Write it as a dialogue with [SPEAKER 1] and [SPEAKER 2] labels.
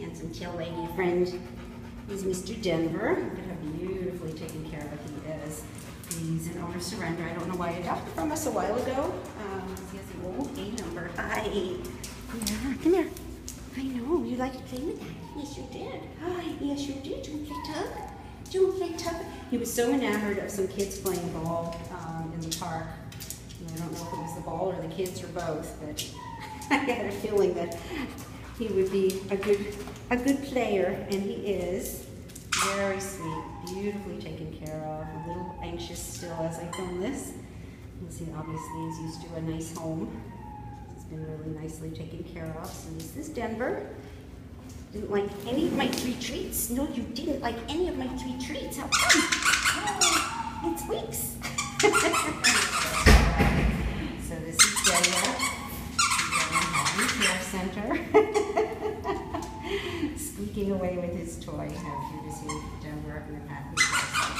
[SPEAKER 1] handsome tail lady friend is Mr. Denver. Look at how beautifully taken care of he is. He's an owner surrender. I don't know why he adopted from us a while ago. Um, he has an old A number. Hi. Yeah, come here. I know, you like to play with that. Yes, you did. Hi, yes, you did. Do you play tug? Do you play tug? He was so enamored of some kids playing ball um, in the park. And I don't know if it was the ball or the kids or both, but I had a feeling that he would be a good, a good player, and he is. Very sweet, beautifully taken care of. A little anxious still as I film this. You see, obviously, he's used to a nice home. He's been really nicely taken care of. So this is Denver. Didn't like any of my three treats. No, you didn't like any of my three treats. How come? Oh, it's weeks. so this is Delia. Care Center. Squeaking away with his toy. Cute is he? Denver in the back.